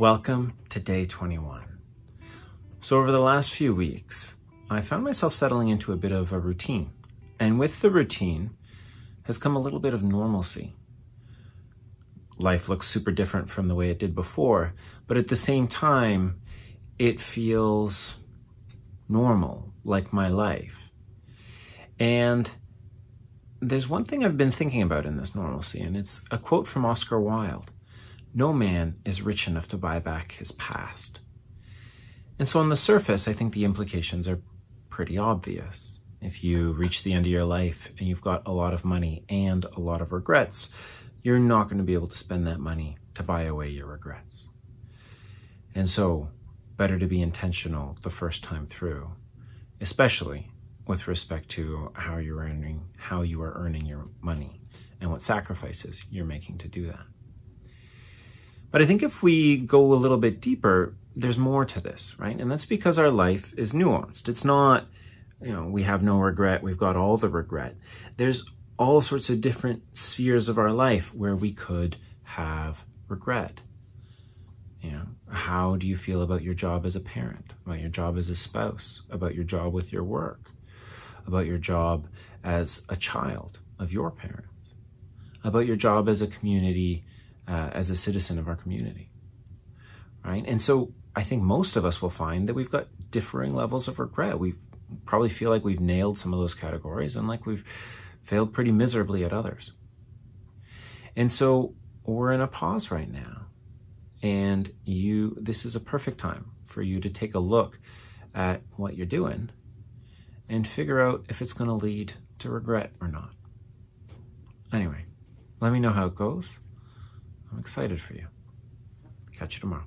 Welcome to day 21. So, over the last few weeks, I found myself settling into a bit of a routine. And with the routine has come a little bit of normalcy. Life looks super different from the way it did before, but at the same time, it feels normal, like my life. And there's one thing I've been thinking about in this normalcy, and it's a quote from Oscar Wilde No man is rich enough to buy back his past. And so, on the surface, I think the implications are pretty obvious. If you reach the end of your life and you've got a lot of money and a lot of regrets, you're not going to be able to spend that money to buy away your regrets. And so, better to be intentional the first time through, especially with respect to how you're earning, how you are earning your money and what sacrifices you're making to do that. But I think if we go a little bit deeper, there's more to this, right? And that's because our life is nuanced. It's not, you know, we have no regret, we've got all the regret. There's all sorts of different spheres of our life where we could have regret. You know, how do you feel about your job as a parent, about your job as a spouse, about your job with your work, about your job as a child of your parents, about your job as a community, uh, as a citizen of our community, right? And so I think most of us will find that we've got differing levels of regret. We probably feel like we've nailed some of those categories and like we've failed pretty miserably at others. And so we're in a pause right now. And you this is a perfect time for you to take a look at what you're doing and figure out if it's going to lead to regret or not. Anyway, let me know how it goes. I'm excited for you. Catch you tomorrow.